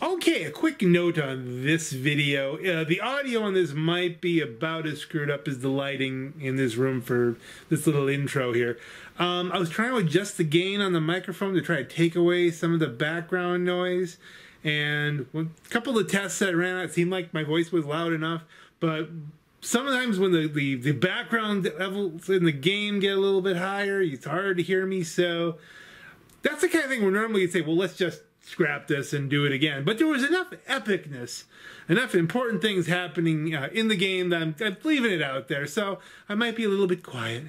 Okay, a quick note on this video. Uh, the audio on this might be about as screwed up as the lighting in this room for this little intro here. Um, I was trying to adjust the gain on the microphone to try to take away some of the background noise. And a couple of tests that I ran, it seemed like my voice was loud enough. But sometimes when the, the, the background levels in the game get a little bit higher, it's hard to hear me. So that's the kind of thing where normally you'd say, well, let's just scrap this and do it again. But there was enough epicness, enough important things happening uh, in the game that I'm, I'm, leaving it out there. So I might be a little bit quiet,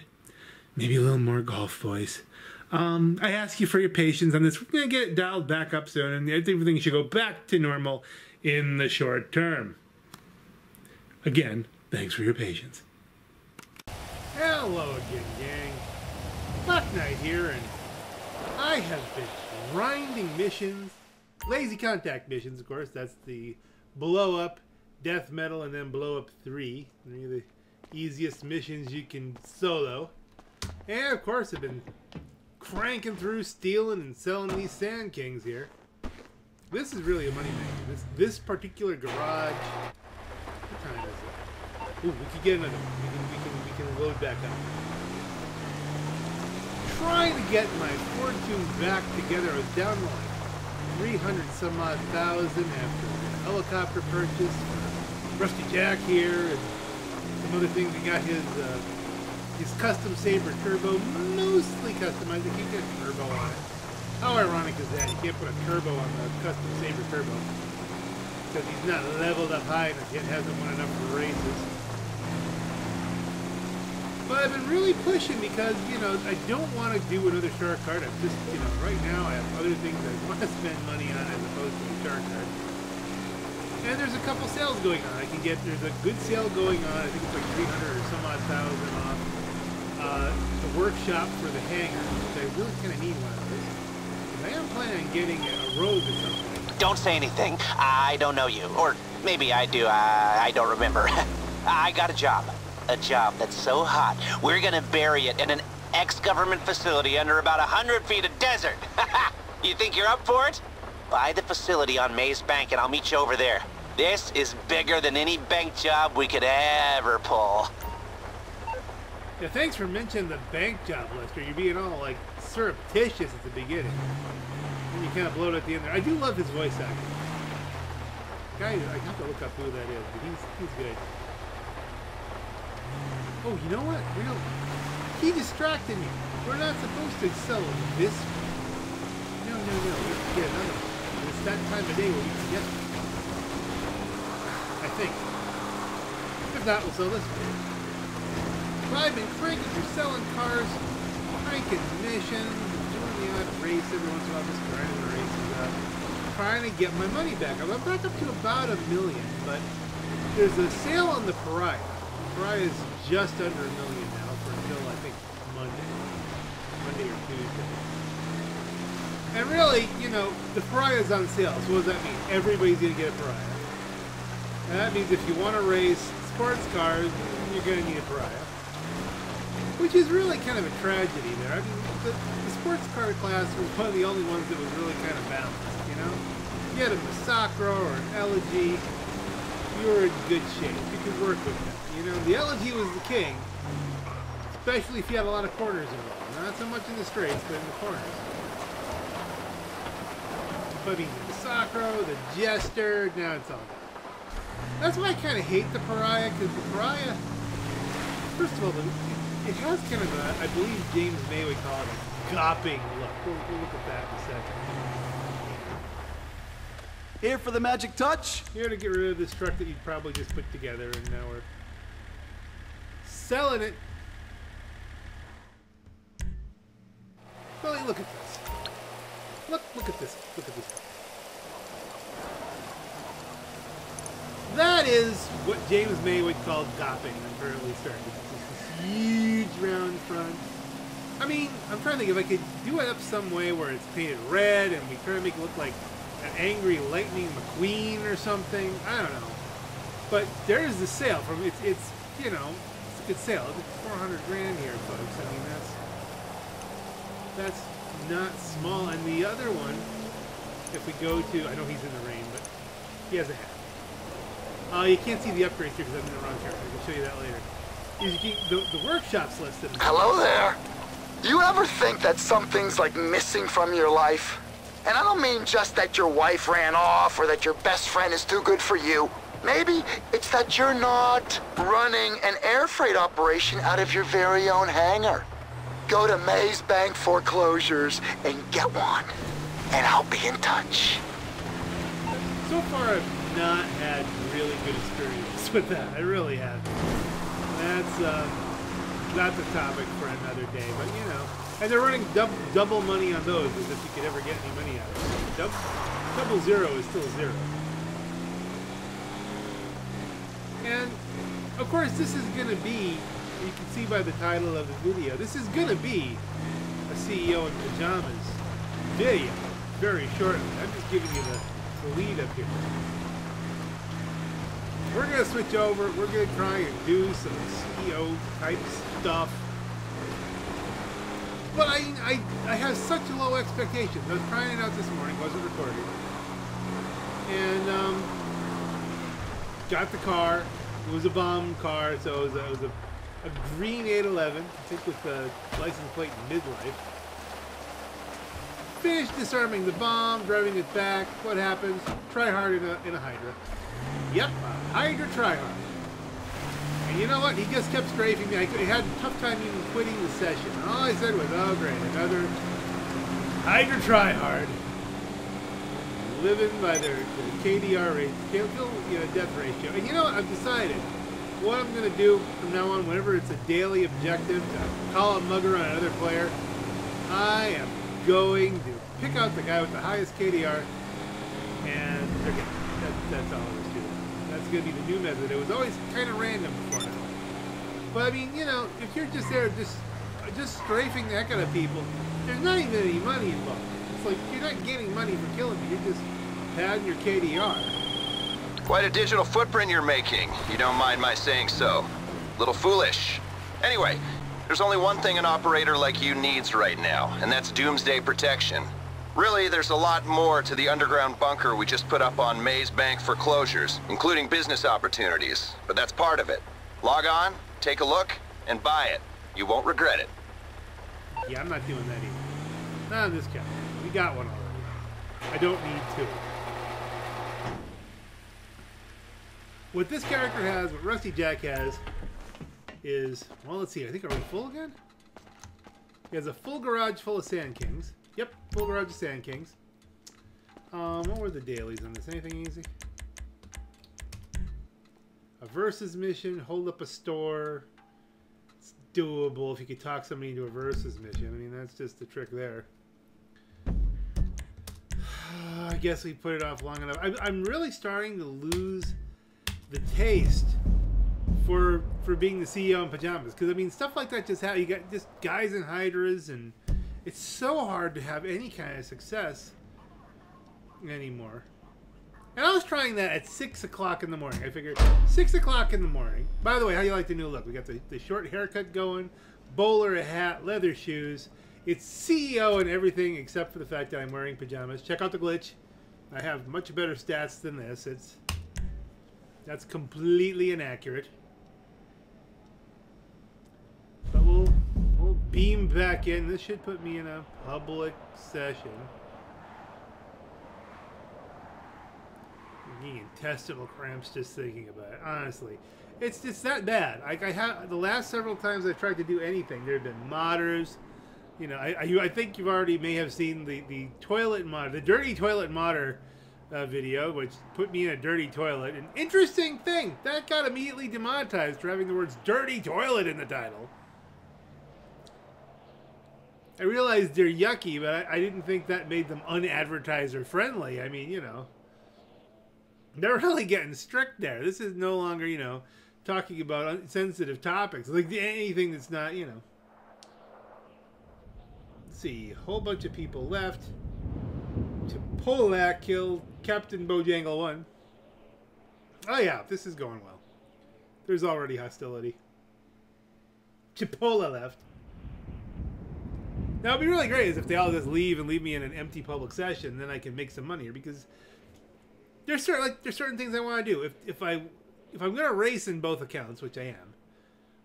maybe a little more golf voice. Um, I ask you for your patience on this. We're going to get it dialed back up soon, and I think everything should go back to normal in the short term. Again, thanks for your patience. Hello again, gang. Black Knight here, and I have been grinding missions, lazy contact missions, of course. That's the blow up, death metal, and then blow up three. Of the easiest missions you can solo. And of course, I've been cranking through, stealing and selling these Sand Kings here. This is really a money maker. This this particular garage. What time is it? Ooh, we could get another. We can we can we can load back up trying to get my fortune back together. I was down to like 300 some odd thousand after helicopter purchase. Rusty Jack here and some other things. He got his uh, his custom Saber turbo, mostly customized. He can't get a turbo on it. How ironic is that? You can't put a turbo on the custom Saber turbo because he's not leveled up high enough yet, hasn't won enough races. But I've been really pushing because, you know, I don't want to do another shark card. I'm just, you know, right now I have other things I want to spend money on as opposed to a shark card. And there's a couple sales going on. I can get, there's a good sale going on. I think it's like 300 or some odd thousand off uh, the workshop for the hangar, which I really kind of need one of those. I am planning on getting a rogue or something. Don't say anything. I don't know you. Or maybe I do. I, I don't remember. I got a job a job that's so hot, we're gonna bury it in an ex-government facility under about a hundred feet of desert. you think you're up for it? Buy the facility on Maze Bank and I'll meet you over there. This is bigger than any bank job we could ever pull. Yeah, thanks for mentioning the bank job, Lester. You're being all, like, surreptitious at the beginning. And you kind of blow it at the end there. I do love his voice acting. Guy, I have to look up who that is, but he's, he's good. Oh, you know what? We don't... He distracted me. We're not supposed to sell this one. No, no, no. To get another one. It's that time of day where we can get them. I think. If not, we'll sell this one. Driving cranking, you're selling cars, cranking missions, doing the odd race every once in a while, just grinding the races up. Trying to get my money back. I'm back up to about a million, but there's a sale on the Pariah. Pariah is just under a million now for until I think Monday, Monday or Tuesday. And really, you know, the Pariah's on sale. So what does that mean? Everybody's gonna get a Pariah. And that means if you want to race sports cars, you're gonna need a Pariah. Which is really kind of a tragedy there. I mean, the, the sports car class was one of the only ones that was really kind of balanced, you know? If You had a Massacro or an Elegy, you were in good shape. You could work with them. Know, the Elegy was the king, especially if you had a lot of corners involved. Not so much in the straights, but in the corners. But I mean, the Sacro, the Jester, now it's all gone. That's why I kind of hate the Pariah, because the Pariah, first of all, it, it has kind of a, I believe James May would call it a gopping look. We'll, we'll look at that in a second. Here for the magic touch? Here to get rid of this truck that you probably just put together, and now we're selling it. Billy, look at this. Look, look at this. Look at this. That is what James May would call gopping. I'm currently starting to this huge round front. I mean, I'm trying to think if I could do it up some way where it's painted red and we try to make it look like an angry lightning McQueen or something. I don't know. But there's the sale from it's it's you know it's sale. It's 400 grand here, folks. I mean that's that's not small. And the other one, if we go to, I know he's in the rain, but he has a hat. Uh, you can't see the upgrades here because I'm in the wrong character. I can show you that later. The, the workshop's listed. Hello there. You ever think that something's like missing from your life? And I don't mean just that your wife ran off or that your best friend is too good for you. Maybe it's that you're not running an air freight operation out of your very own hangar. Go to Maze Bank Foreclosures and get one. And I'll be in touch. So far, I've not had really good experience with that. I really haven't. That's uh, not the topic for another day, but you know. And they're running dub double money on those as if you could ever get any money out of. Dub double zero is still zero. And of course, this is going to be, you can see by the title of the video, this is going to be a CEO in pajamas video very shortly. I'm just giving you the, the lead up here. We're going to switch over. We're going to try and do some CEO type stuff. But I, I, I have such low expectations. I was trying it out this morning, wasn't recording. And, um, got the car. It was a bomb car, so it was a, it was a, a green 811, I think with the license plate midlife. Finished disarming the bomb, driving it back. What happens? Try hard in a, in a Hydra. Yep, Hydra try hard. And you know what? He just kept strafing me. I had a tough time even quitting the session. And all I said was, oh great, another Hydra try hard living by their, their KDR rate, you know, death ratio. And you know what? I've decided what I'm going to do from now on, whenever it's a daily objective to call a mugger on another player, I am going to pick out the guy with the highest KDR and forget it. That, that's all is to it. That's going to be the new method. It was always kind of random before now. But I mean, you know, if you're just there just just strafing the heck out of people, there's not even any money involved. It's like you're not getting money for killing me. You're just padding your KDR. Quite a digital footprint you're making. You don't mind my saying so. Little foolish. Anyway, there's only one thing an operator like you needs right now, and that's doomsday protection. Really, there's a lot more to the underground bunker we just put up on Maze Bank foreclosures, including business opportunities. But that's part of it. Log on, take a look, and buy it. You won't regret it. Yeah, I'm not doing that either. Not on this guy. We got one already. I don't need two. What this character has, what Rusty Jack has, is well. Let's see. I think are we full again? He has a full garage full of Sand Kings. Yep, full garage of Sand Kings. Um, what were the dailies on this? Anything easy? A versus mission. Hold up a store. It's doable if you could talk somebody into a versus mission. I mean, that's just the trick there. Guess we put it off long enough. I'm, I'm really starting to lose the taste for for being the CEO in pajamas because I mean stuff like that just how you got just guys in hydras and it's so hard to have any kind of success anymore. And I was trying that at six o'clock in the morning. I figured six o'clock in the morning. By the way, how you like the new look? We got the, the short haircut going, bowler hat, leather shoes. It's CEO and everything except for the fact that I'm wearing pajamas. Check out the glitch. I have much better stats than this. It's that's completely inaccurate. But we'll we'll beam back in. This should put me in a public session. Getting intestinal cramps just thinking about it. Honestly, it's it's that bad. Like I have the last several times I tried to do anything, there have been modders. You know, I, I, I think you've already may have seen the, the toilet mod, the dirty toilet modder uh, video, which put me in a dirty toilet. An interesting thing that got immediately demonetized for having the words "dirty toilet" in the title. I realized they're yucky, but I, I didn't think that made them unadvertiser friendly. I mean, you know, they're really getting strict there. This is no longer, you know, talking about sensitive topics like anything that's not, you know. See, a whole bunch of people left. Polak killed Captain Bojangle 1. Oh yeah, this is going well. There's already hostility. Chipola left. Now, it'd be really great is if they all just leave and leave me in an empty public session, then I can make some money here because there's certain like there's certain things I want to do. If if I if I'm gonna race in both accounts, which I am,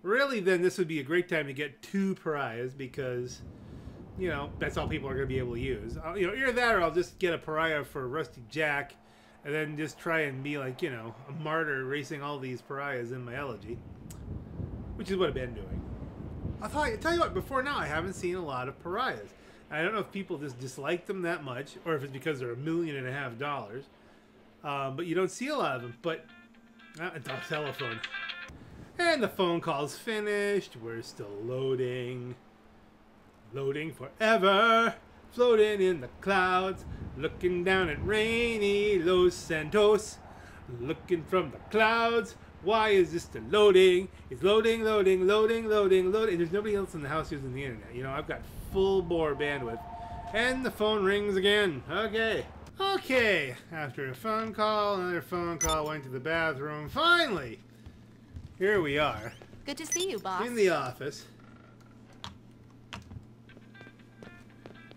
really, then this would be a great time to get two pariahs because you know that's all people are gonna be able to use. I'll, you know, either that or I'll just get a pariah for Rusty Jack, and then just try and be like you know a martyr racing all these pariahs in my elegy, which is what I've been doing. I'll tell you, tell you what, before now, I haven't seen a lot of pariahs. I don't know if people just dislike them that much, or if it's because they're a million and a half dollars. Um, but you don't see a lot of them. But uh, the telephone, and the phone call's finished. We're still loading, loading forever, floating in the clouds, looking down at rainy Los Santos, looking from the clouds. Why is this still loading? It's loading, loading, loading, loading, loading. There's nobody else in the house using the internet. You know, I've got full bore bandwidth. And the phone rings again. Okay. Okay. After a phone call, another phone call, went to the bathroom. Finally! Here we are. Good to see you, boss. In the office.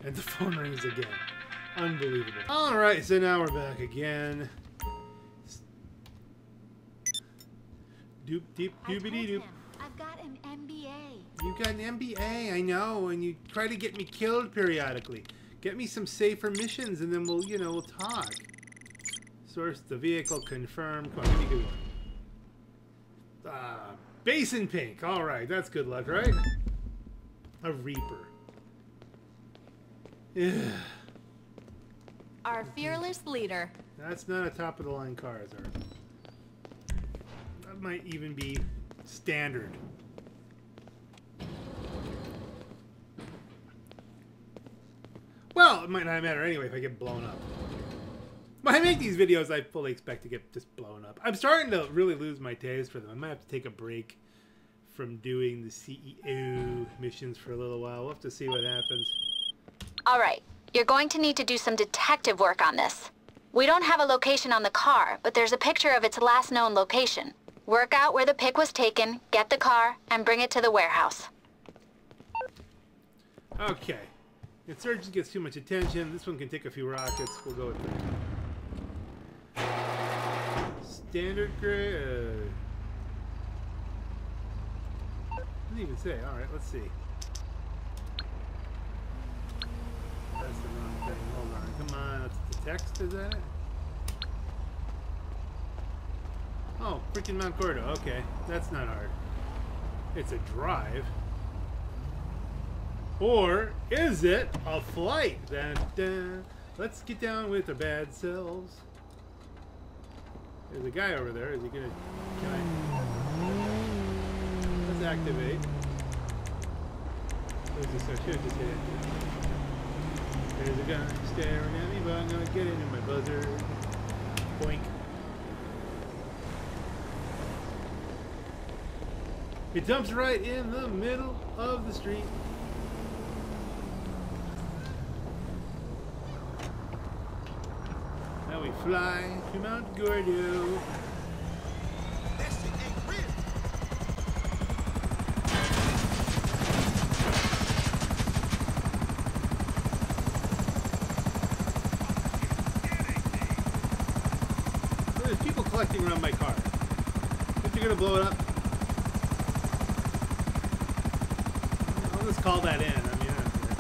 And the phone rings again. Unbelievable. Alright, so now we're back again. Doop deep doobity doop. I've got an MBA. You got an MBA, I know, and you try to get me killed periodically. Get me some safer missions, and then we'll, you know, we'll talk. Source the vehicle confirmed. Come on, give me a good one. Ah, basin pink. All right, that's good luck, right? A reaper. Our fearless leader. that's not a top of the line car, is it? That might even be standard. Well, it might not matter anyway if I get blown up. When I make these videos, I fully expect to get just blown up. I'm starting to really lose my taste for them. I might have to take a break from doing the CEO missions for a little while. We'll have to see what happens. All right, you're going to need to do some detective work on this. We don't have a location on the car, but there's a picture of its last known location. Work out where the pic was taken, get the car, and bring it to the warehouse. Okay. Insurgent gets too much attention. This one can take a few rockets. We'll go with that. Standard grade. Uh, didn't even say. All right, let's see. That's the wrong thing. Hold on. Come on. That's the text. Is that it? Oh, freaking Mount Gordo. Okay, that's not hard. It's a drive. Or is it a flight? Dun, dun. Let's get down with our bad selves. There's a guy over there. Is he gonna? Can I? Let's activate. Where's this? I should have just hit it. There's a guy staring at me, but I'm gonna get into my buzzard. Boink. It dumps right in the middle of the street. Now we fly to Mount Gordo. There's people around my car. Think you're gonna blow it up? I'll just call that in. I mean, I don't care.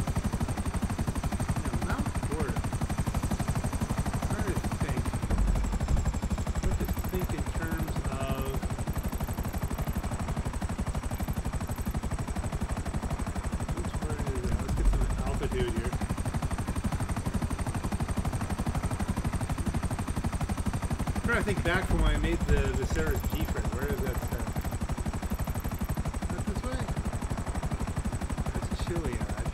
Yeah, Mount Gordo. Trying to think. What to think in terms of. Which word is it? Let's get some altitude here. I'm trying to think back from when I made the the Sarah's G friend. Where is that stuff? Not this way. That's Chiliad.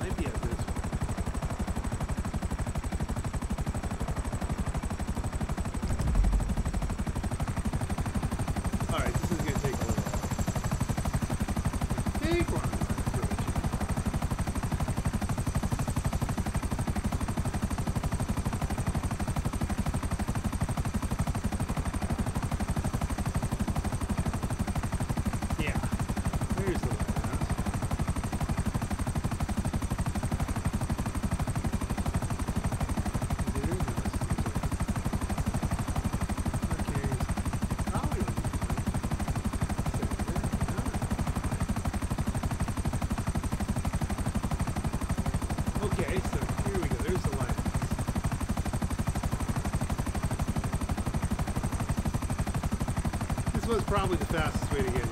Might be at this one. Alright, this is gonna take a little while. Take one. was probably the fastest way to get here.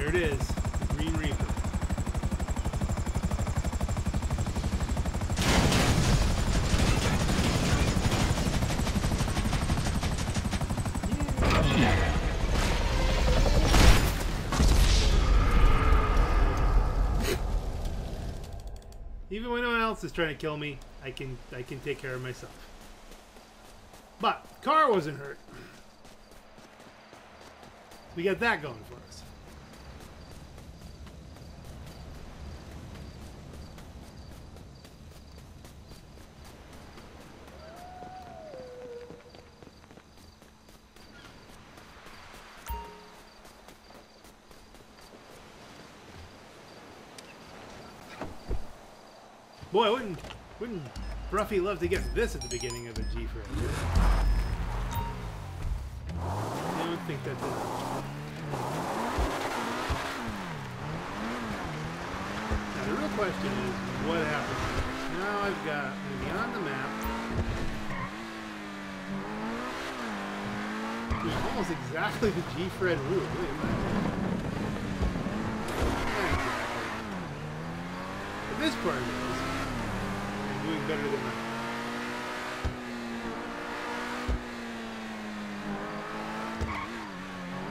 There it is, Green Reaper. Even when no one else is trying to kill me, I can I can take care of myself. But car wasn't hurt. We got that going for us. Boy, wouldn't wouldn't Broughy love to get this at the beginning of a GFRED? I don't think that did. Now the real question is, what happens next? Now I've got I'm the map. Doing almost exactly the GFRED route. This part is. I'm doing better than that.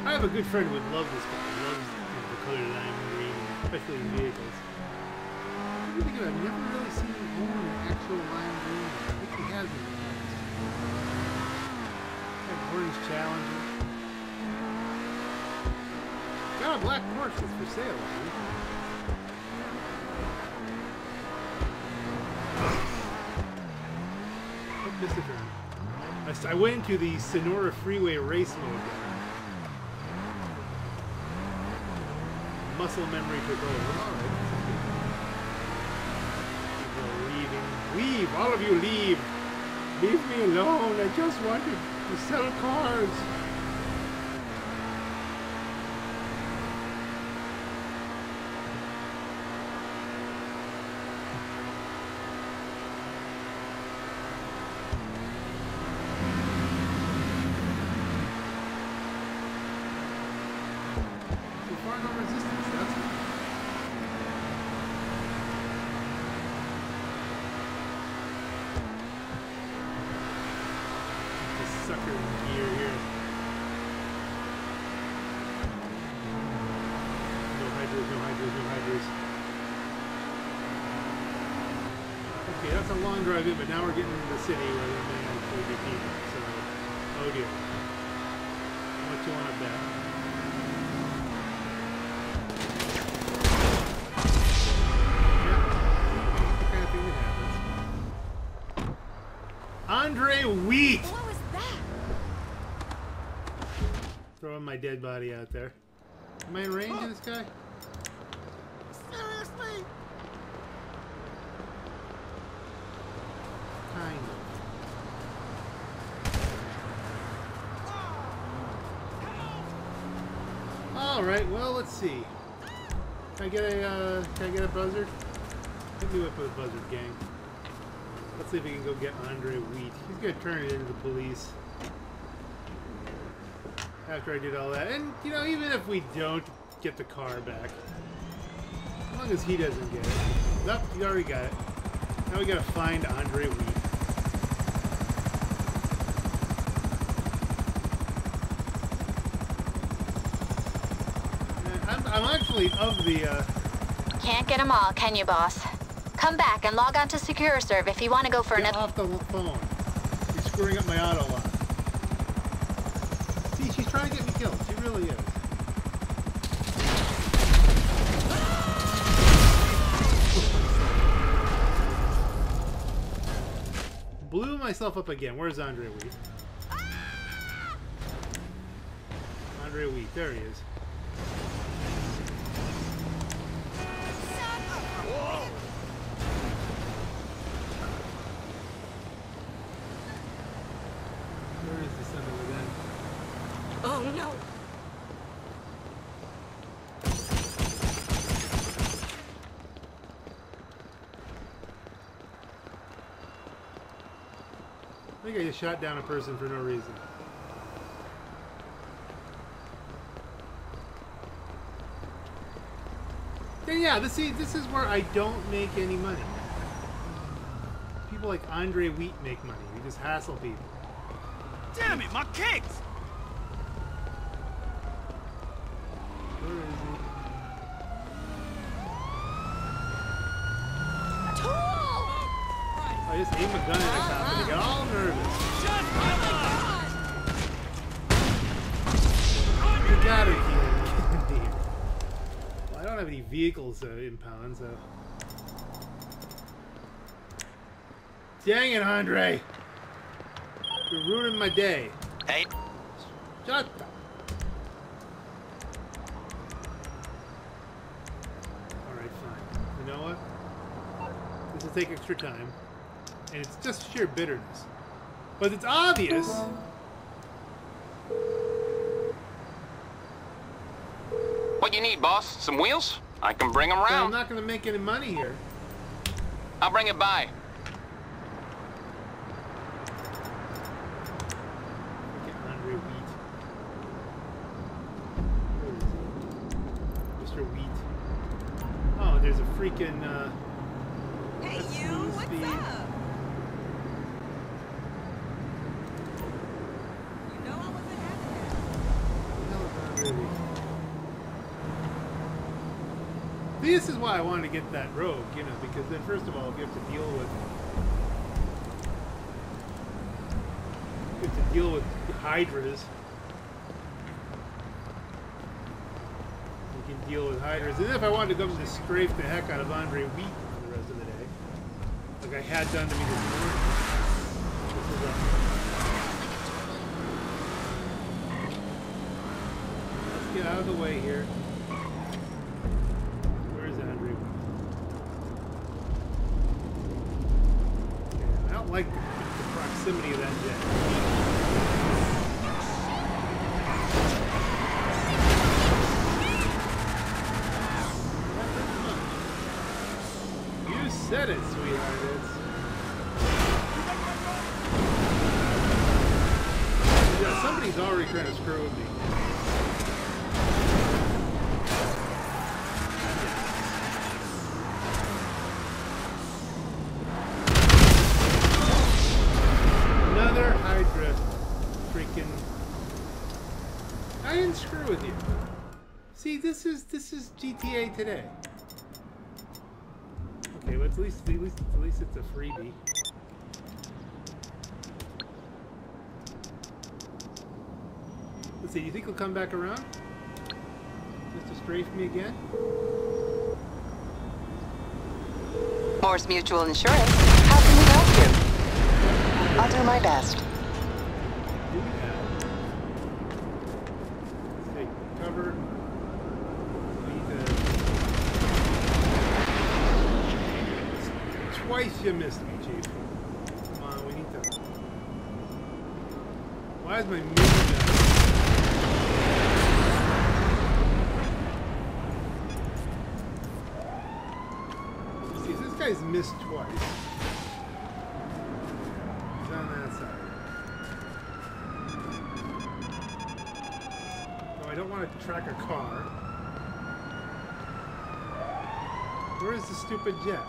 I have a good friend who would love this guy. He loves the color I'm green, especially in vehicles. Think of it? I've never really seen him own an actual lime green. I think he has it. Got orange Challenger. Got a black Porsche for sale. I I I went into the Senora Freeway race mode. Muscle memory took over. Alright. People are leaving. Leave! All of you leave! Leave me alone! I just wanted to sell cars! So far, no resistance. That's good. This sucker in gear here. No hydras, no hydras, no hydras. Okay, that's a long drive in, but now we're getting into the city where there may actually be people. So, oh dear. How much you want to bet? kind of thing that happens. Andre Wheat! What was that? Throwing my dead body out there. Am I in range of this guy? Seriously? Kind of. Alright, well, let's see. Can I get a, uh, can I get a buzzard? Hit me up with a buzzard, gang. Let's see if we can go get Andre Wheat. He's gonna turn it into the police. After I did all that. And, you know, even if we don't get the car back, as long as he doesn't get it. Nope, he already got it. Now we gotta find Andre Wheat. I'm, I'm actually of the, uh, Can't get them all, can you, boss? Come back and log on to SecureServe if you want to go for another. off the phone. You're screwing up my auto lock. See, she's trying to get me killed. She really is. Blew myself up again. Where's Andre Wheat? Andre Wheat. There he is. Shot down a person for no reason. Then yeah, this see, this is where I don't make any money. People like Andre Wheat make money. We just hassle people. Damn it, my kicks! Where is he? Tool! I just aim a gun at a cop and they get all nervous. You gotta keep it here. Well, I don't have any vehicles uh, to impound, so. Dang it, Andre! You're ruining my day. Hey, Shut up. Alright, fine. You know what? This will take extra time. And it's just sheer bitterness. But it's obvious. What you need, boss? Some wheels? I can bring them that I'm not going to make any money here. I'll bring it by. Look at Andre Wheat. Where is he? Mr. Wheat. Oh, there's a freaking, uh... Hey, That's you, smooth what's speed. up? You know I wasn't having that. No, not really. This is why I wanted to get that rogue, you know, because then first of all, if you have to deal with to deal with hydras. We can deal with hydras. And if I wanted to go and scrape the heck out of Andre Wheat for the rest of the day, like I had done to me this morning. Let's get out of the way here. Where is Andrew? Yeah, I don't like the, the proximity of that jet. Sweetheart. It's... Yeah, somebody's already trying to screw with me. Another Hydra freaking I didn't screw with you. See, this is this is GTA today. Okay, but at least at least at least it's a freebie. Let's see, Do you think he'll come back around? Just to strafe me again? Mors Mutual Insurance. How can we help you? I'll do my best. Do that. Let's take cover. We need to... Twice you missed me, Chief. Come on, we need to... Why is my music down? See, this guy's missed twice. No, I don't want to track a car. Where is the stupid jet?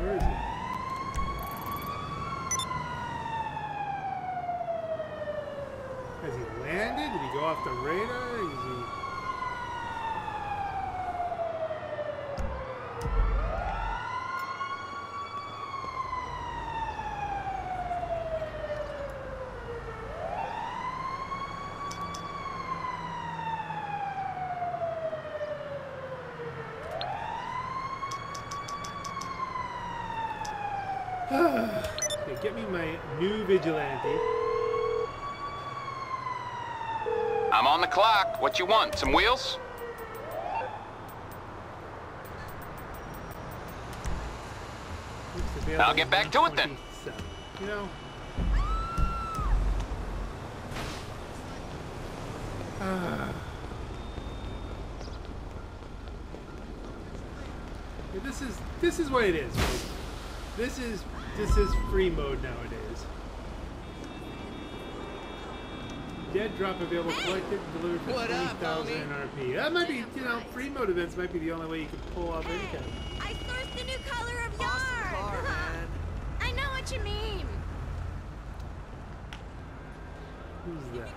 Where is he? Has he landed? Did he go off the radar? Is he... me my new vigilante. I'm on the clock. What you want? Some wheels? I'll get back to it then. You know. Yeah, this is this is what it is. This is this is free mode nowadays. Dead drop available, collected and delivered for What twenty up, thousand homie? RP. That might be, you know, free mode events might be the only way you can pull off income. I sourced the new color of Awesome yarn. car, man. I know what you mean. Who's that?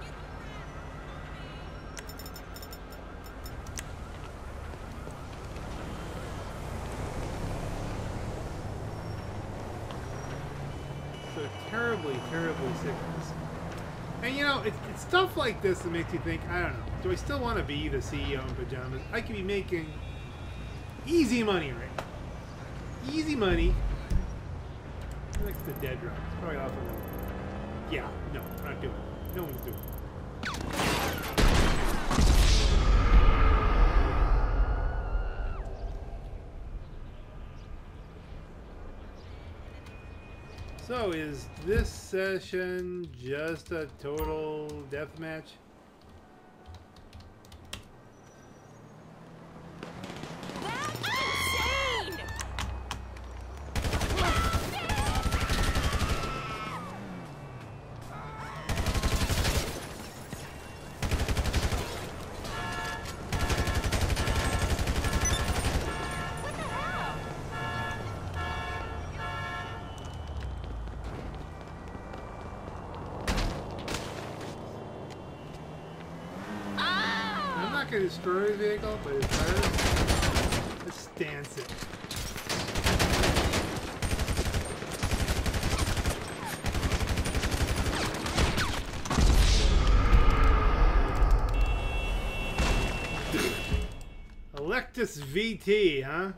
So terribly, terribly sick of this. And you know, it's, it's stuff like this that makes you think, I don't know, do I still want to be the CEO in pajamas? I could be making easy money right now. Easy money. Next to dead drop. It's probably off of. Yeah, no, we're not doing it. No one's doing it. So is this session just a total deathmatch? I'm not destroy vehicle, but his tires, just stance it. Electus VT, huh?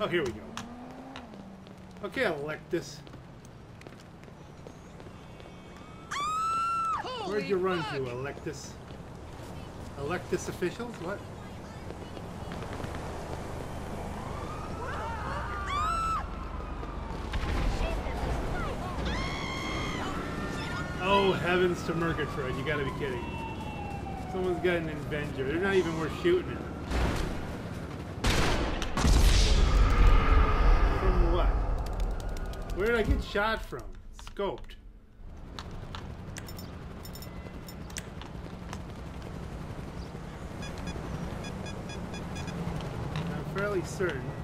Oh, here we go. Okay, Electus. Where'd you run to, Electus? Electus officials? What? Oh, heavens to Murgatroyd. You gotta be kidding. Someone's got an Avenger. They're not even worth shooting at. From what? Where did I get shot from? Scoped. Fairly certain.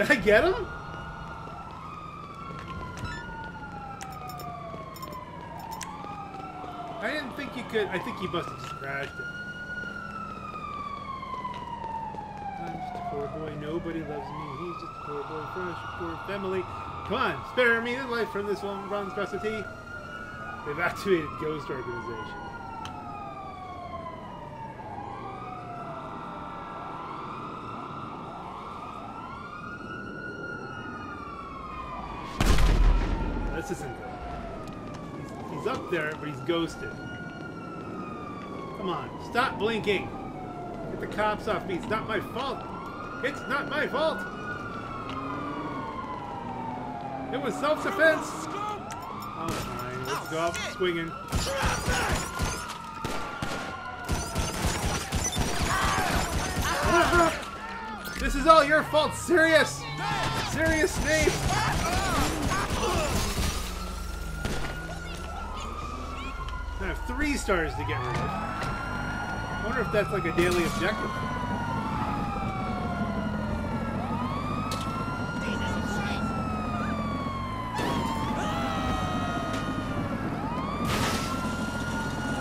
Did I get him? I didn't think you could. I think he must have just crashed it. I'm just a poor boy. Nobody loves me. He's just a poor boy a poor family. Come on, spare me the life from this one monstrosity. They've activated Ghost Organization. This isn't good. He's, he's up there, but he's ghosted. Come on, stop blinking. Get the cops off me. It's not my fault. It's not my fault. It was self-defense. Oh. Let's go swinging. This is all your fault, Sirius! Sirius Snape! Three stars to get rid of. I wonder if that's like a daily objective.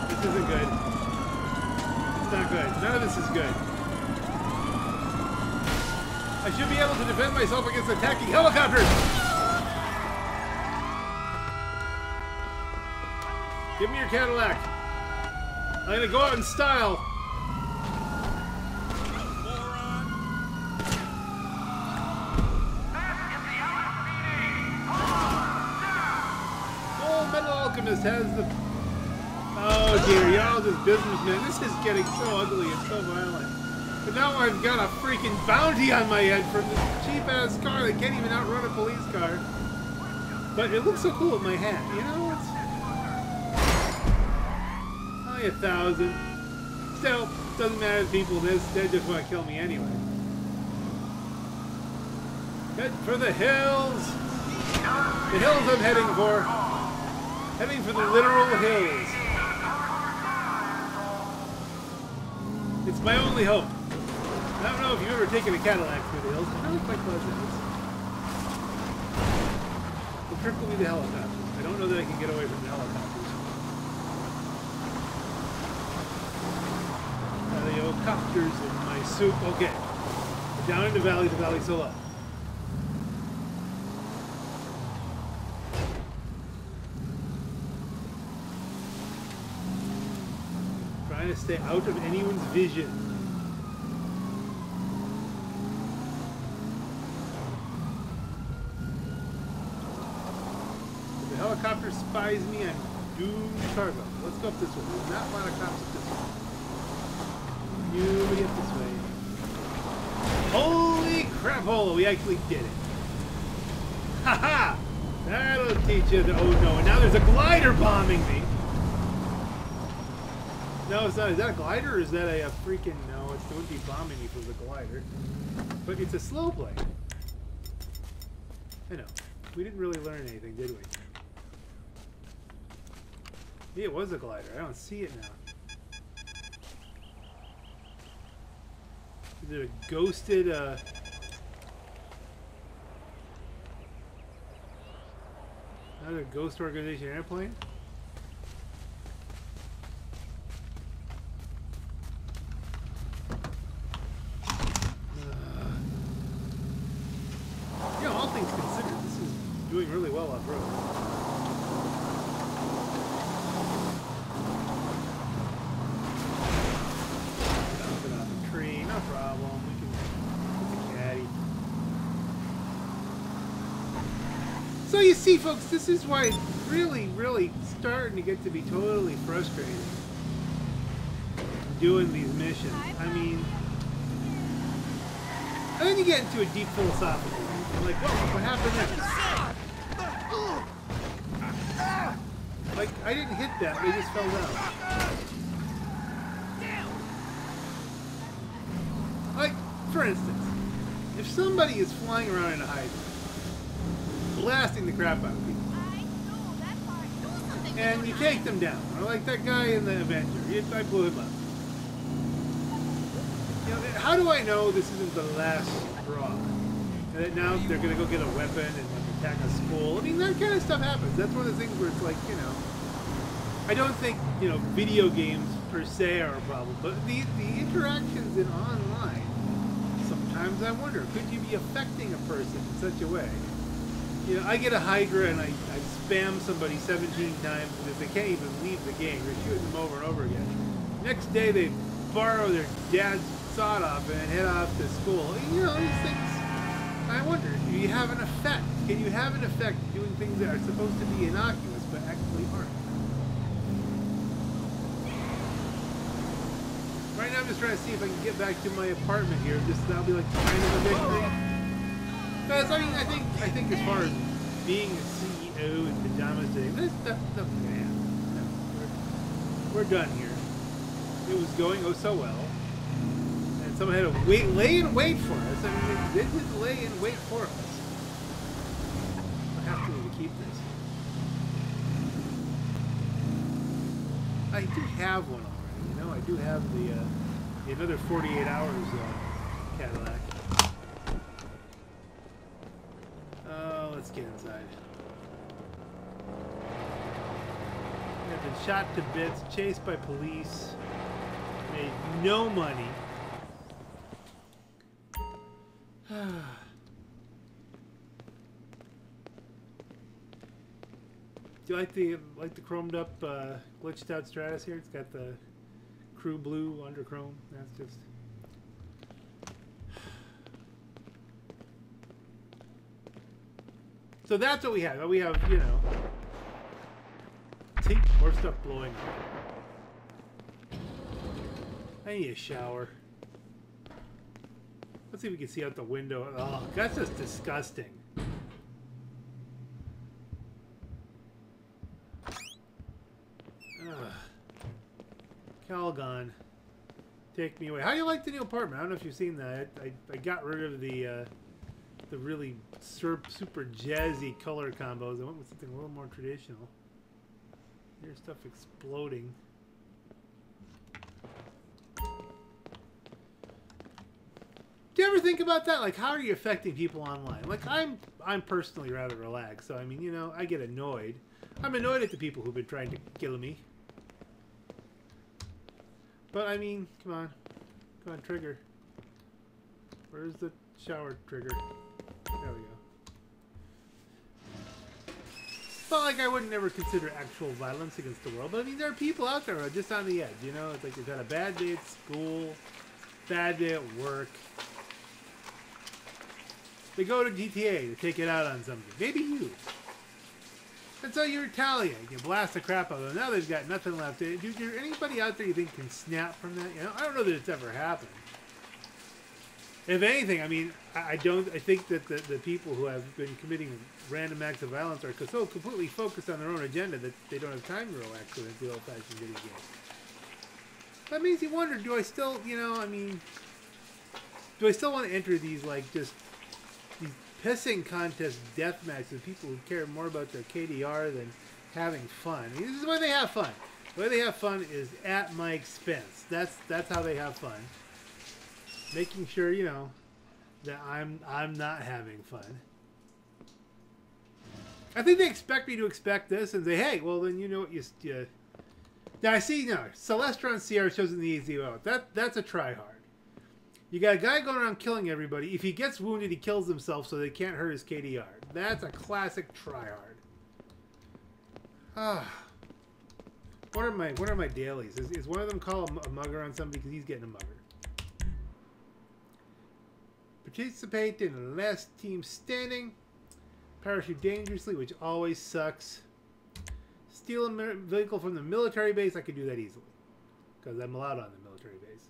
This isn't good. It's not good. None of this is good. I should be able to defend myself against attacking helicopters! Give me your Cadillac. I'm gonna go out in style. Oh, Metal Alchemist has the... Oh dear, y'all just businessmen. This is getting so ugly and so violent. But now I've got a freaking bounty on my head from this cheap-ass car that can't even outrun a police car. But it looks so cool with my hat, you know? It's... Only a thousand. Still, doesn't matter to people this, they just want to kill me anyway. Head for the hills! The hills I'm heading for. Heading for the literal hills. It's my only hope. I don't know if you've ever taken a Cadillac through the hills. It's really quite pleasant. It's preferably the helicopters. I don't know that I can get away from the helicopters. Helicopters in my soup. Okay. Down in the valley. The valley's so low. Trying to stay out of anyone's vision. If the helicopter spies me, I'm doomed cargo. Let's go up this way. There's not a lot of cops way. You get this way. Holy crap, hole! We actually did it. Haha! That'll teach you the, oh no, and now there's a glider bombing me! No, it's not. Is that a glider or is that a, a freaking... No, it's, it wouldn't be bombing me if it was a glider. But it's a slow plane. I know. We didn't really learn anything, did we? Yeah, it was a glider. I don't see it now. Is it a ghosted, uh... Another ghost organization airplane? Uh, yeah, all things considered, this is doing really well off road. Dump it on the tree, no problem. We can put the caddy. So you see, folks, this is why it's really, really starting to get to be totally frustrating doing these missions. I mean, and then you get into a deep philosophical. You're like, what, what happened next? Like, I didn't hit them, they just fell down. Like, for instance, if somebody is flying around in a Hydra, blasting the crap out of people, and you take them down, or like that guy in the Avenger, you- I blew him up. You know, how do I know this isn't the last straw? And that now they're gonna go get a weapon and like attack a school. I mean, that kind of stuff happens. That's one of the things where it's like, you know, I don't think you know video games per se are a problem, but the the interactions in online. Sometimes I wonder, could you be affecting a person in such a way? You know, I get a Hydra and I, I spam somebody 17 times because they can't even leave the game. They're shooting them over and over again. Next day they borrow their dad's sawed off and head off to school. You know, these things. I wonder, do you have an effect? Can you have an effect doing things that are supposed to be innocuous but actually aren't? Right now I'm just trying to see if I can get back to my apartment here. Just that'll be like kind of a big thing. Because I mean, I think I think as far as being a CEO in pajamas today, this stuff gonna happen. No, we're, done here. It was going oh so well, and someone had to wait, lay in wait for us. I mean, they did lay in wait for us. I have to, keep this. I do have one already. You know, I do have the uh, the another 48 hours uh, Cadillac. Let's get inside. I've been shot to bits, chased by police, made no money. Do you like the like the chromed up uh, glitched out Stratus here? It's got the crew blue under chrome. That's just So that's what we have. We have, you know, see more stuff blowing. I need a shower. Let's see if we can see out the window. Oh, that's just disgusting. Ugh. Calgon. Take me away. How do you like the new apartment? I don't know if you've seen that. I, I got rid of the uh, the really super jazzy color combos. I went with something a little more traditional. Here's stuff exploding. Do you ever think about that? Like, how are you affecting people online? Like, I'm I'm personally rather relaxed, so I mean, you know, I get annoyed. I'm annoyed at the people who've been trying to kill me. But I mean, come on, come on, trigger. Where's the shower trigger? There we go. It's like I would never consider actual violence against the world, but I mean, there are people out there who are just on the edge, you know? It's like they've had a bad day at school, bad day at work. They go to GTA to take it out on something. Maybe you. And so you retaliate. You blast the crap out of them. Now they've got nothing left. Do there anybody out there you think can snap from that? You know, I don't know that it's ever happened. If anything, I mean, I don't. I think that the, the people who have been committing random acts of violence are so completely focused on their own agenda that they don't have time to relax with the old-fashioned video game. That makes you wonder: Do I still, you know, I mean, do I still want to enter these like just these pissing contest death matches with people who care more about their KDR than having fun? I mean, this is why they have fun. The way they have fun is at my expense. That's that's how they have fun making sure you know that I'm I'm not having fun. I think they expect me to expect this and say, "Hey, well then you know what you." you now I see now Celestron Sierra shows in the easy route. That that's a try hard. You got a guy going around killing everybody. If he gets wounded, he kills himself so they can't hurt his KDR. That's a classic try hard. Ah. What are my what are my dailies? Is, is one of them call a, a mugger on somebody because he's getting a mugger? Participate in the last team standing. Parachute dangerously, which always sucks. Steal a vehicle from the military base. I could do that easily. Because I'm allowed on the military base.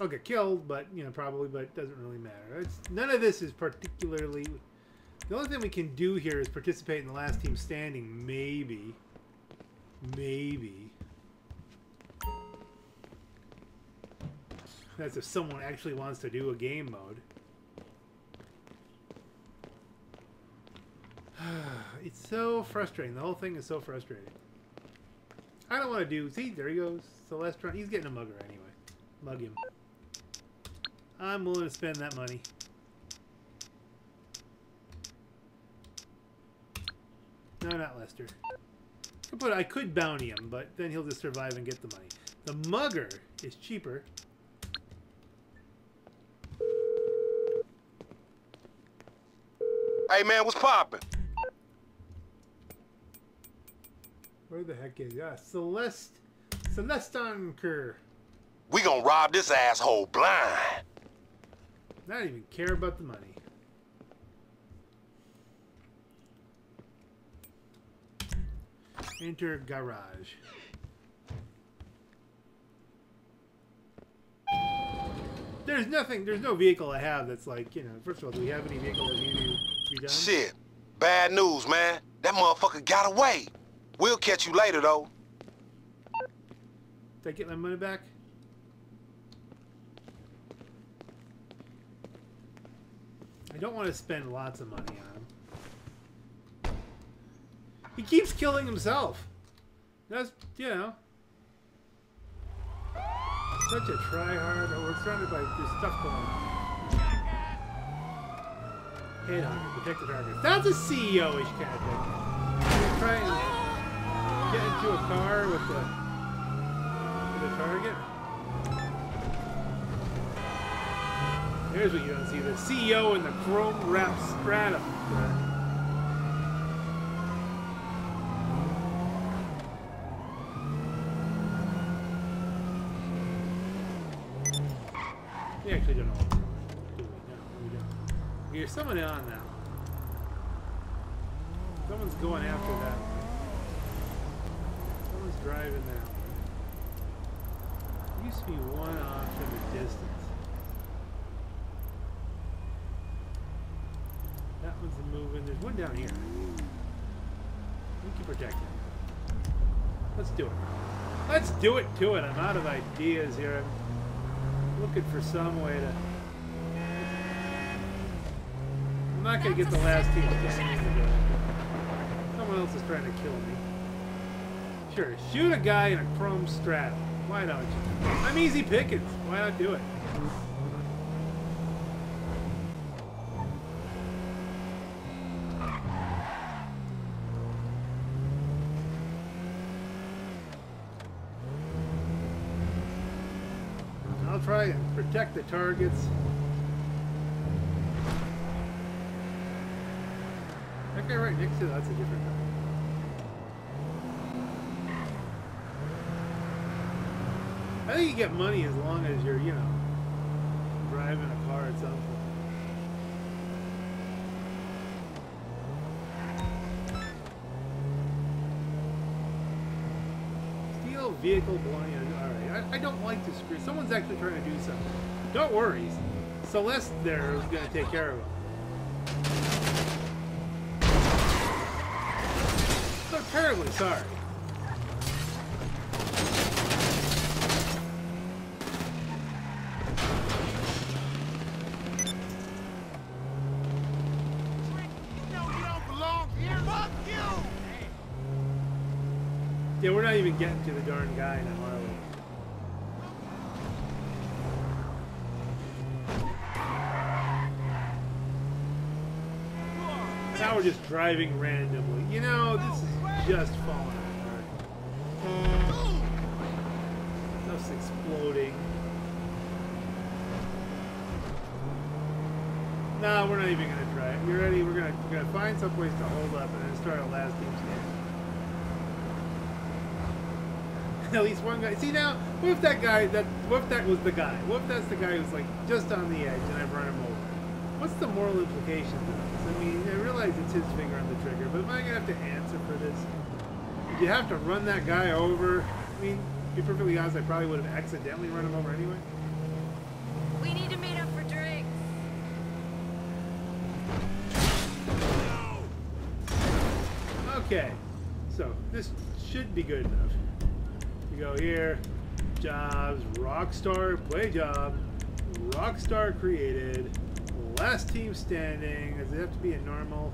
I'll get killed, but, you know, probably, but it doesn't really matter. It's, none of this is particularly... The only thing we can do here is participate in the last team standing, maybe. Maybe. That's if someone actually wants to do a game mode. it's so frustrating. The whole thing is so frustrating. I don't want to do... See, there he goes. Celestron. He's getting a mugger anyway. Mug him. I'm willing to spend that money. No, not Lester. But I could bounty him, but then he'll just survive and get the money. The mugger is cheaper. Hey man, what's poppin'? Where the heck is that? Celeste Celestin Kerr. We gonna rob this asshole blind. Not even care about the money. Enter garage. There's nothing, there's no vehicle I have that's like, you know, first of all, do we have any vehicle that need to be done? Shit. Bad news, man. That motherfucker got away. We'll catch you later, though. Did I get my money back? I don't want to spend lots of money on him. He keeps killing himself. That's, you know. Such a tryhard. Oh, we're surrounded by this stuff going on. Headhunter, protect the target. That's a CEO-ish kind of thing. You try and get into a car with the, with the target. Here's what you don't see: the CEO in the chrome wrap stratum. We actually don't know what we're doing. Do we? No, we don't. There's someone on now. Someone's going after that. Someone's driving. There used to be one off in the distance. That one's moving. There's one down here. We can protect it. Let's do it. Let's do it to it. I'm out of ideas here. I'm looking for some way to. I'm not gonna get the last team to. Someone else is trying to kill me. Sure, shoot a guy in a chrome strat. Why you? I'm easy pickings. Why not do it? I'll try and protect the targets. To that's a different guy. I think you get money as long as you're, you know, driving a car at some point. Steal vehicle belonging. Alright, I, I don't like to screw. Someone's actually trying to do something. Don't worry. Celeste there is going to take care of him. So terribly sorry. Yeah, we're not even getting to the darn guy now, are we? Now we're just driving randomly. You know, this is just falling apart. Stuff's exploding. No, we're not even gonna try it. You ready? We're gonna we're gonna find some place to hold up and then start our last team stand. At least one guy. See now, what if that guy that what if that was the guy? What if that's the guy who's like just on the edge and I've run him over? What's the moral implications of this? I mean, I realize it's his finger on the trigger, but am I gonna have to answer for this? Did you have to run that guy over? I mean, to be perfectly honest, I probably would have accidentally run him over anyway. We need to meet up for drinks. No! Okay, so this should be good enough. You go here, jobs, Rockstar, play job, Rockstar created, last team standing. Does it have to be a normal?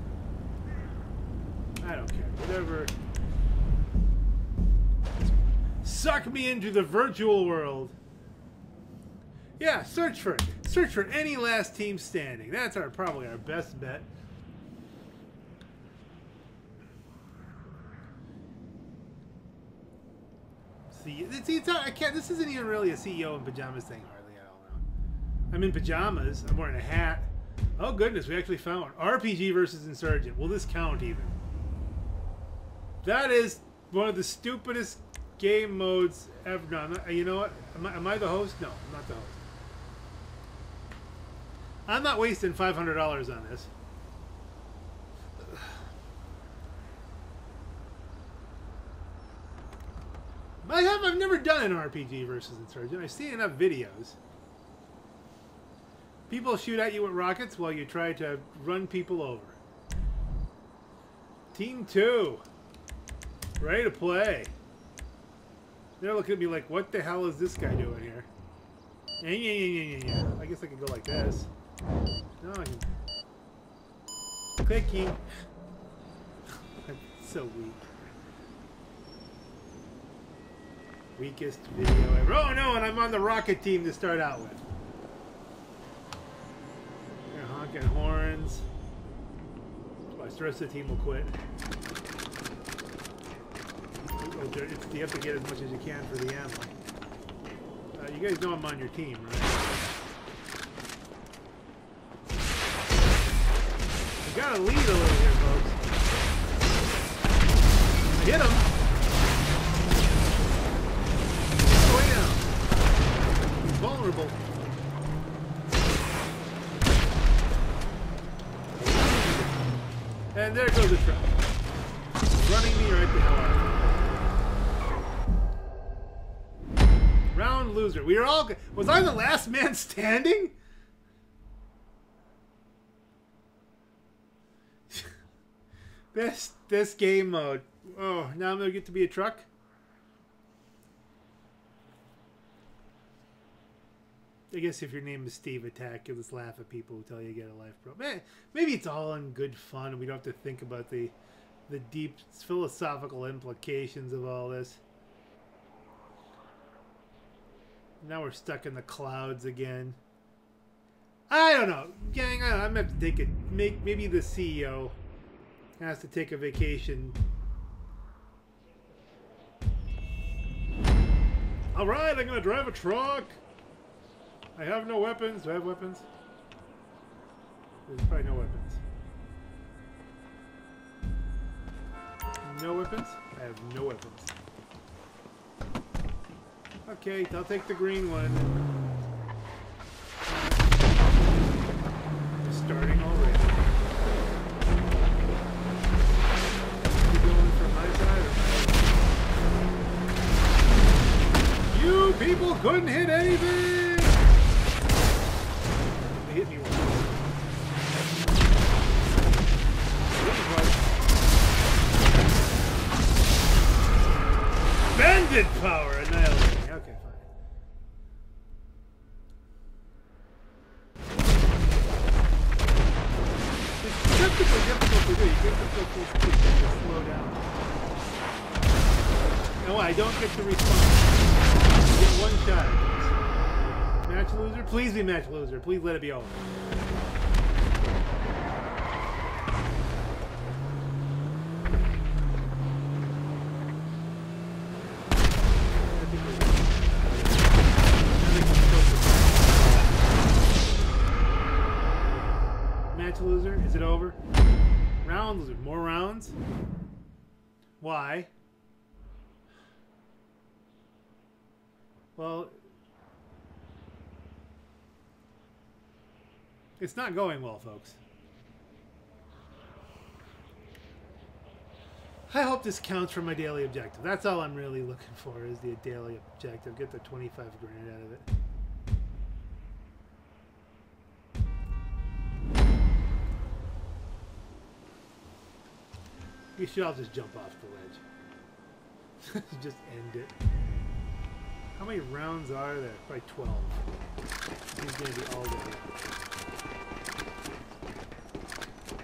I don't care, whatever. Suck me into the virtual world. Yeah, search for it. Search for any last team standing. That's our probably our best bet. See, it's, it's not, I can't. This isn't even really a CEO in pajamas thing, hardly. I don't know. I'm in pajamas. I'm wearing a hat. Oh goodness, we actually found one. RPG versus Insurgent. Will this count even? That is one of the stupidest game modes ever. No, not, uh, you know what? Am I, am I the host? No, I'm not the host. I'm not wasting $500 on this. I have. I've never done an RPG versus Insurgent. I've seen enough videos. People shoot at you with rockets while you try to run people over. Team two, ready to play. They're looking at me like, "What the hell is this guy doing here?" Yeah, yeah, yeah, yeah, yeah. I guess I could go like this. No, I can. Clicking. so weak. Weakest video ever. Oh no, and I'm on the rocket team to start out with. horns. Watch, the the team will quit. It's, you have to get as much as you can for the ammo. Uh, you guys know I'm on your team, right? You gotta lead a little here, folks. I hit him! There goes the truck. Running me right the hell out. Round loser. We are all. Was I the last man standing? this this game mode. Oh, now I'm gonna get to be a truck. I guess if your name is Steve Attack, you'll just laugh at people who tell you you get a life. Man, maybe it's all in good fun and we don't have to think about the the deep philosophical implications of all this. Now we're stuck in the clouds again. I don't know, gang. I I'm gonna have to take it. make. Maybe the CEO has to take a vacation. All right, I'm gonna drive a truck. I have no weapons. Do I have weapons? There's probably no weapons. No weapons? I have no weapons. Okay, I'll take the green one. Starting already. You going for my side or my You people couldn't hit anything! Hit me once. Bandit power match loser. Please let it be over. Match loser? Is it over? Round loser. More rounds? Why? Well, it's not going well, folks. I hope this counts for my daily objective. That's all I'm really looking for is the daily objective. Get the 25 grand out of it. We should all just jump off the ledge. just end it. How many rounds are there? Probably 12. He's gonna be all day.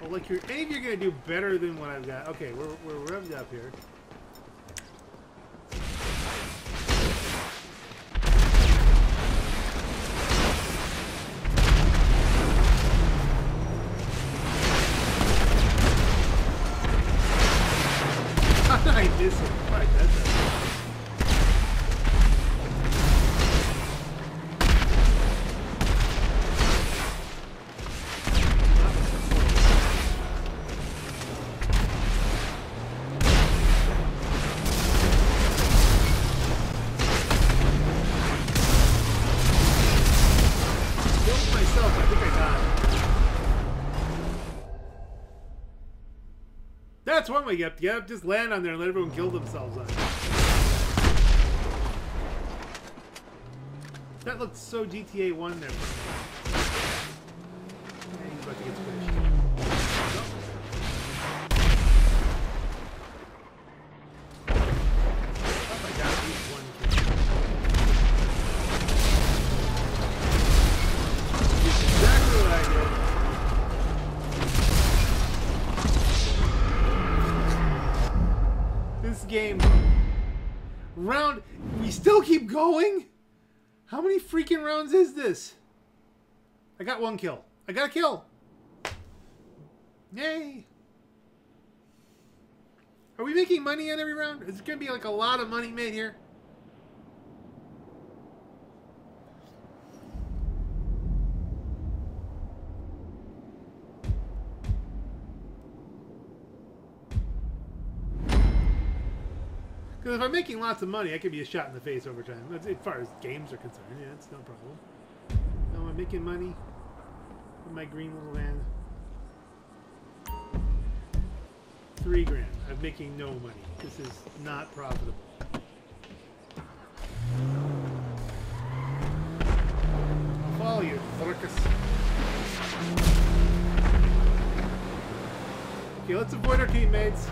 Well, like you're, any of you are gonna do better than what I've got. Okay, we're, we're revved up here. That's one way get up. Just land on there and let everyone kill themselves on it. That looked so GTA 1 there. Freaking rounds is this? I got one kill. I got a kill. Yay. Are we making money on every round? Is it going to be like a lot of money made here? If I'm making lots of money, I could be a shot in the face over time. As, far as games are concerned, yeah, it's no problem. No, I'm making money with my green little van. Three grand. I'm making no money. This is not profitable. I'll follow you, Thorkus. Okay, let's avoid our teammates.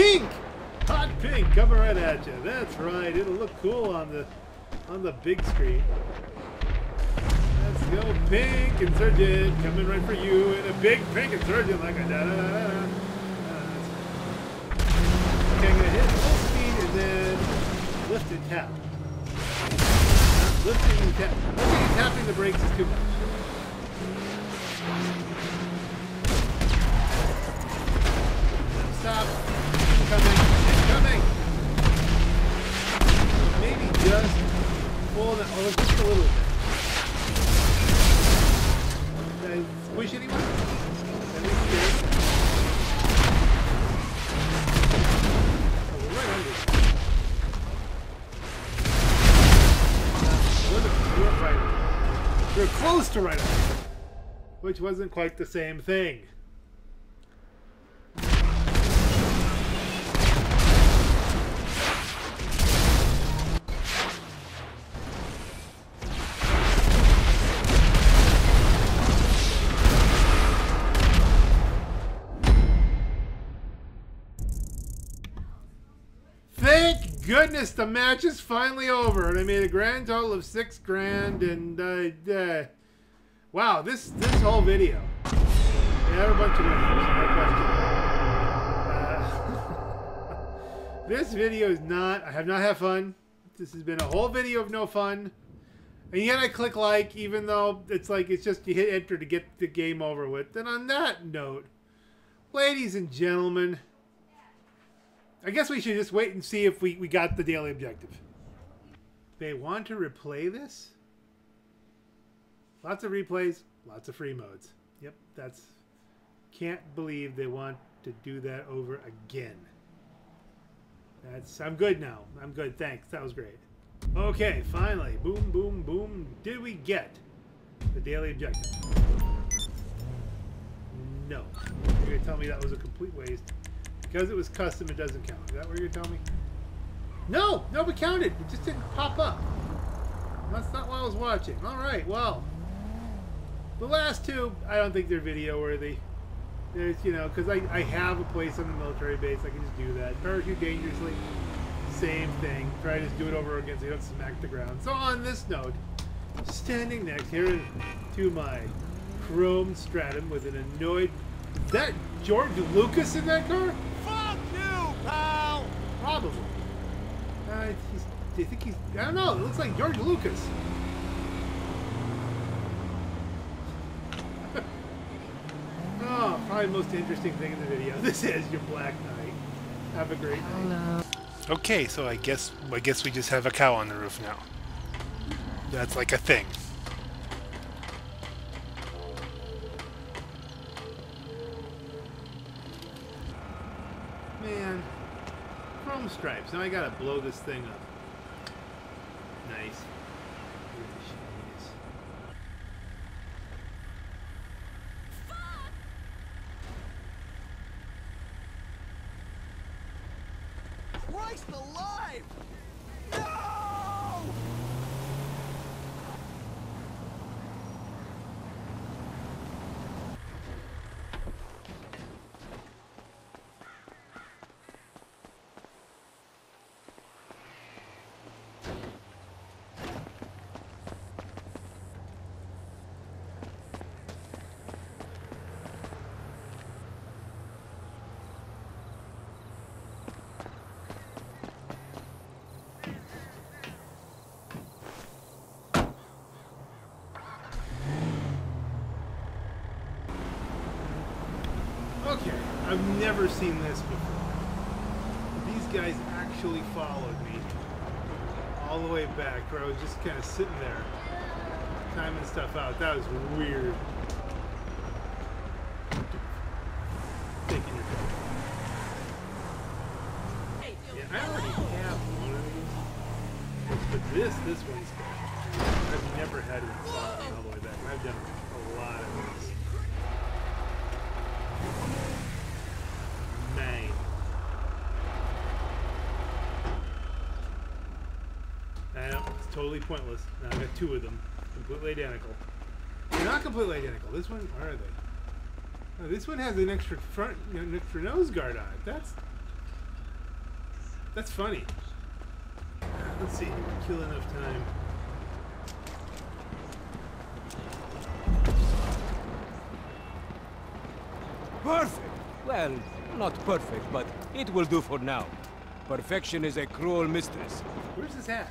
Pink! Hot pink coming right at you. That's right. It'll look cool on the on the big screen. Let's go pink insurgent coming right for you in a big pink insurgent like a da da da da. Okay, I'm gonna hit full speed and then lift and tap. Lifting and tap. Lifting and tapping the brakes is too much. Wasn't quite the same thing. Thank goodness the match is finally over, and I made a grand total of six grand. And uh, uh, wow, this this whole video, have a bunch of videos, no question. Uh, this video is not. I have not had fun. This has been a whole video of no fun. And yet I click like, even though it's like it's just you hit enter to get the game over with. And on that note, ladies and gentlemen. I guess we should just wait and see if we, we got the daily objective. They want to replay this? Lots of replays, lots of free modes. Yep, that's... Can't believe they want to do that over again. That's... I'm good now. I'm good, thanks. That was great. Okay, finally. Boom, boom, boom. Did we get the daily objective? No. You're going to tell me that was a complete waste. Because it was custom, it doesn't count. Is that what you're telling me? No! No, it counted. It just didn't pop up. That's not what I was watching. Alright, well. The last two, I don't think they're video worthy. There's, you know, because I, I have a place on the military base. I can just do that. Parachute dangerously. Same thing. Try to just do it over again so you don't smack the ground. So on this note, standing next here to my chrome stratum with an annoyed... Is that George Lucas in that car? Fuck you, pal! Probably. Uh, he's, do you think he's... I don't know. It looks like George Lucas. oh, probably the most interesting thing in the video. This is your Black Knight. Have a great night. Okay, so I guess I guess we just have a cow on the roof now. That's like a thing. Man, chrome stripes. Now I gotta blow this thing up. Nice. Never seen this before. These guys actually followed me all the way back where I was just kind of sitting there timing stuff out. That was weird. This, this one's I've never had one all the way back. I've done a lot of these. Man. I know, it's totally pointless. Now I've got two of them. Completely identical. They're not completely identical. This one, or are they? Oh, this one has an extra front, an extra nose guard on it. That's that's funny. Let's see, kill enough time. Perfect! Well, not perfect, but it will do for now. Perfection is a cruel mistress. Where's his hat?